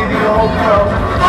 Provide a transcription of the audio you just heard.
see the old world.